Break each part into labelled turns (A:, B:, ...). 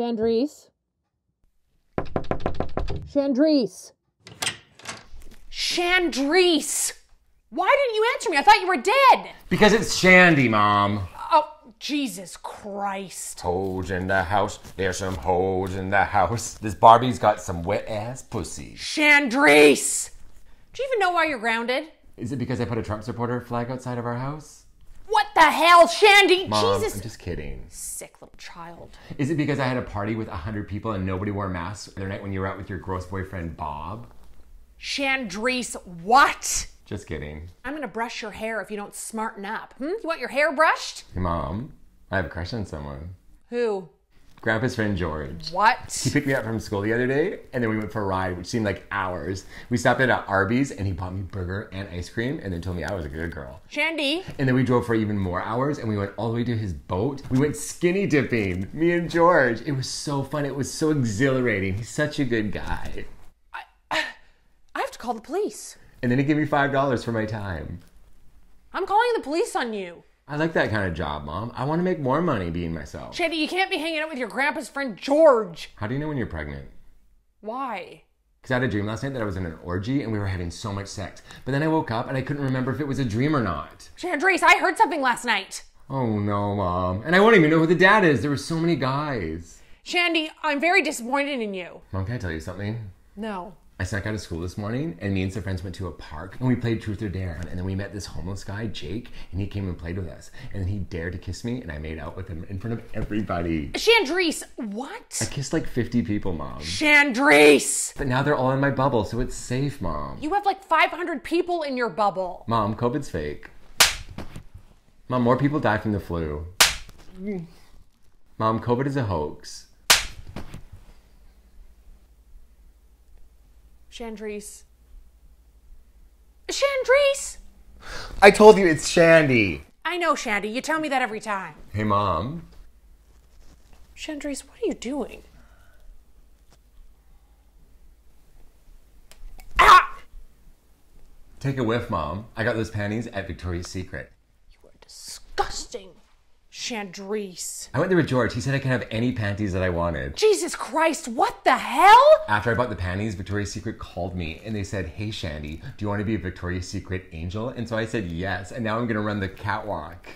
A: Chandrise? Chandrise?
B: Chandrise! Why didn't you answer me? I thought you were dead.
C: Because it's Shandi, Mom.
B: Oh, Jesus Christ.
C: Hoes in the house. There's some hoes in the house. This Barbie's got some wet ass pussy.
B: Chandrise! Do you even know why you're grounded?
C: Is it because I put a Trump supporter flag outside of our house?
B: What the hell, Shandi?
C: Mom,
B: Jesus.
C: I'm just kidding.
B: Sick little child.
C: Is it because I had a party with 100 people and nobody wore masks the other night when you were out with your gross boyfriend, Bob?
B: Chandrise, what?
C: Just kidding.
B: I'm gonna brush your hair if you don't smarten up. Hmm? You want your hair brushed?
C: Hey, Mom, I have a crush on someone.
B: Who?
C: Grandpa's friend George.
B: What?
C: He picked me up from school the other day, and then we went for a ride, which seemed like hours. We stopped at a Arby's, and he bought me burger and ice cream, and then told me I was a good girl.
B: Shandi?
C: And then we drove for even more hours, and we went all the way to his boat. We went skinny dipping, me and George. It was so fun. It was so exhilarating. He's such a good guy.
B: I, I have to call the police.
C: And then he gave me five dollars for my time.
B: I'm calling the police on you.
C: I like that kind of job, Mom. I want to make more money being myself.
B: Shandi, you can't be hanging out with your grandpa's friend George.
C: How do you know when you're pregnant?
B: Why?
C: Because I had a dream last night that I was in an orgy and we were having so much sex. But then I woke up and I couldn't remember if it was a dream or not.
B: Chandrise, I heard something last night.
C: Oh no, Mom. And I won't even know who the dad is. There were so many guys.
B: Shandi, I'm very disappointed in you.
C: Mom, can I tell you something?
B: No.
C: I snuck out of school this morning, and me and some friends went to a park, and we played Truth or Dare. And then we met this homeless guy, Jake, and he came and played with us. And then he dared to kiss me, and I made out with him in front of everybody.
B: Chandrise, what?
C: I kissed like 50 people, Mom.
B: Chandrise!
C: But now they're all in my bubble, so it's safe, Mom.
B: You have like 500 people in your bubble.
C: Mom, COVID's fake. Mom, more people die from the flu. Mm. Mom, COVID is a hoax.
B: Chandrise. Chandrise!
C: I told you it's Shandi.
B: I know, Shandi. You tell me that every time.
C: Hey, Mom.
B: Chandrise, what are you doing? Ah!
C: Take a whiff, Mom. I got those panties at Victoria's Secret.
B: You are disgusting. Chandrise.
C: I went there with George. He said I could have any panties that I wanted.
B: Jesus Christ, what the hell?
C: After I bought the panties, Victoria's Secret called me and they said, Hey Shandi, do you want to be a Victoria's Secret angel? And so I said yes, and now I'm gonna run the catwalk.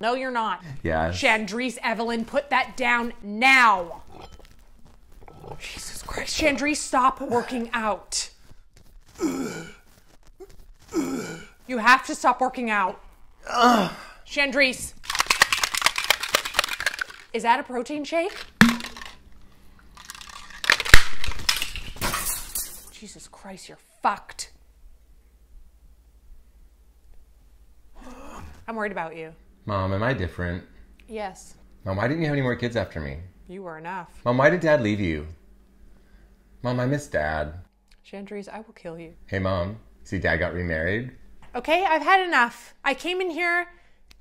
B: No, you're not.
C: Yes.
B: Chandrise Evelyn, put that down now. Jesus Christ. Chandrise, stop working out. You have to stop working out. Chandrise. Is that a protein shake? Jesus Christ, you're fucked. I'm worried about you.
C: Mom, am I different?
B: Yes,
C: Mom, why didn't you have any more kids after me?
B: you were enough.
C: Mom, why did Dad leave you? Mom, I miss Dad.
B: Chandrise, I will kill you.
C: Hey, Mom, see Dad got remarried?
B: Okay, I've had enough. I came in here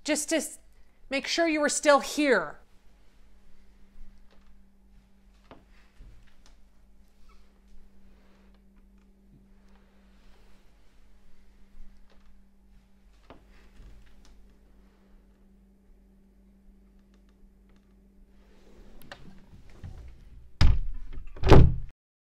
B: just to make sure you were still here.